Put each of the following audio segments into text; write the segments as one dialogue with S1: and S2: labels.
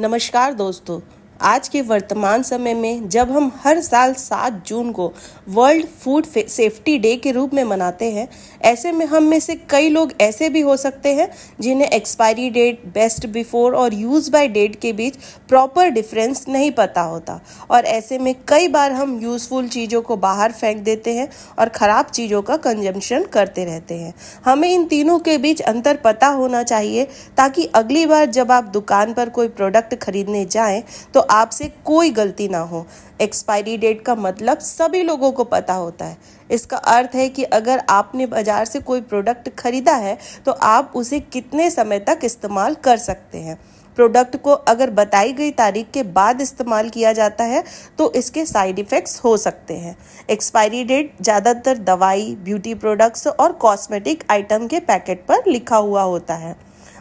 S1: नमस्कार दोस्तों। आज के वर्तमान समय में जब हम हर साल सात जून को वर्ल्ड फ़ूड सेफ्टी डे के रूप में मनाते हैं, ऐसे में हम में से कई लोग ऐसे भी हो सकते हैं जिन्हें एक्सपायरी डेट बेस्ट बिफोर और यूज़ बाय डेट के बीच प्रॉपर डिफरेंस नहीं पता होता। और ऐसे में कई बार हम यूज़फुल चीज़ों को बाहर फेंक देते हैं और ख़राब चीज़ों का कंजम्पशन करते रहते हैं। हमें इन तीनों के बीच अंतर पता होना चाहिए ताकि अगली बार जब आप दुकान पर कोई प्रोडक्ट खरीदने जाएँ तो आपसे कोई गलती ना हो। एक्सपायरी डेट का मतलब सभी लोगों को पता होता है। इसका अर्थ है कि अगर आपने बाज़ार से कोई प्रोडक्ट खरीदा है तो आप उसे कितने समय तक इस्तेमाल कर सकते हैं। प्रोडक्ट को अगर बताई गई तारीख के बाद इस्तेमाल किया जाता है तो इसके साइड इफ़ेक्ट्स हो सकते हैं। एक्सपायरी डेट ज़्यादातर दवाई, ब्यूटी प्रोडक्ट्स और कॉस्मेटिक आइटम के पैकेट पर लिखा हुआ होता है।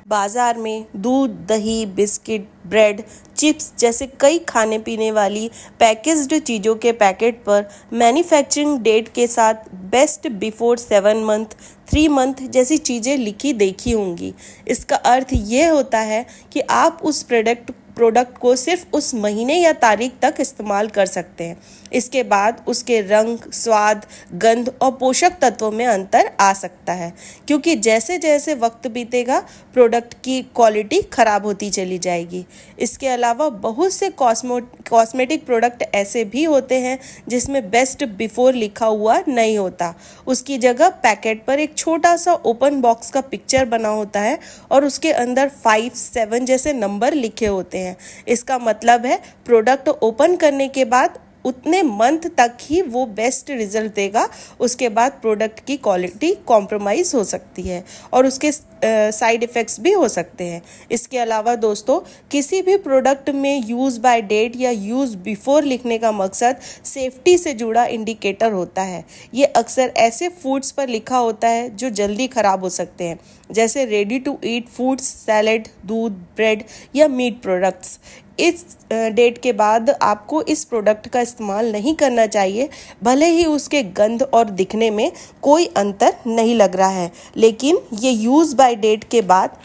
S1: बाज़ार में दूध, दही, बिस्किट, ब्रेड, चिप्स जैसे कई खाने पीने वाली पैकेज्ड चीज़ों के पैकेट पर मैन्युफैक्चरिंग डेट के साथ best before seven month, three month जैसी चीज़ें लिखी देखी होंगी। इसका अर्थ ये होता है कि आप उस प्रोडक्ट प्रोडक्ट को सिर्फ़ उस महीने या तारीख तक इस्तेमाल कर सकते हैं। इसके बाद उसके रंग, स्वाद, गंध और पोषक तत्वों में अंतर आ सकता है। क्योंकि जैसे जैसे वक्त बीतेगा, प्रोडक्ट की क्वालिटी ख़राब होती चली जाएगी। इसके अलावा बहुत से कॉस्मो, कॉस्मेटिक प्रोडक्ट ऐसे भी होते हैं जिसमें बेस्ट बिफोर लिखा हुआ नहीं होता। उसकी जगह पैकेट पर एक छोटा सा ओपन बॉक्स का पिक्चर बना होता है और उसके अंदर फाइव, सेवन जैसे नंबर लिखे होते हैं। इसका मतलब है प्रोडक्ट ओपन करने के बाद उतने मंथ तक ही वो बेस्ट रिज़ल्ट देगा। उसके बाद प्रोडक्ट की क्वालिटी कॉम्प्रोमाइज़ हो सकती है और उसके साइड uh, इफ़ेक्ट्स भी हो सकते हैं। इसके अलावा दोस्तों किसी भी प्रोडक्ट में यूज़ बाय डेट या यूज़ बिफोर लिखने का मकसद सेफ्टी से जुड़ा इंडिकेटर होता है। ये अक्सर ऐसे फूड्स पर लिखा होता है जो जल्दी ख़राब हो सकते हैं जैसे ready to eat foods salad दूध ब्रेड या मीट प्रोडक्ट्स इस डेट के बाद आपको इस प्रोडक्ट का इस्तेमाल नहीं करना चाहिए। भले ही उसके गंध और दिखने में कोई अंतर नहीं लग रहा है, लेकिन ये यूज़ बाय डेट के बाद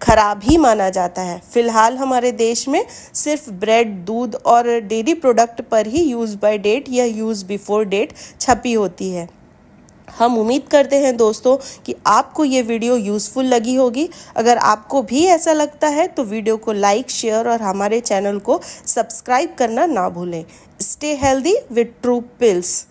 S1: खराब ही माना जाता है। फ़िलहाल हमारे देश में सिर्फ़ ब्रेड दूध और डेयरी प्रोडक्ट पर ही यूज़ बाय डेट या यूज़ बिफोर डेट छपी होती है। हम उम्मीद करते हैं दोस्तों कि आपको ये वीडियो यूज़फुल लगी होगी। अगर आपको भी ऐसा लगता है तो वीडियो को लाइक शेयर और हमारे चैनल को सब्सक्राइब करना ना भूलें। Stay healthy with true pills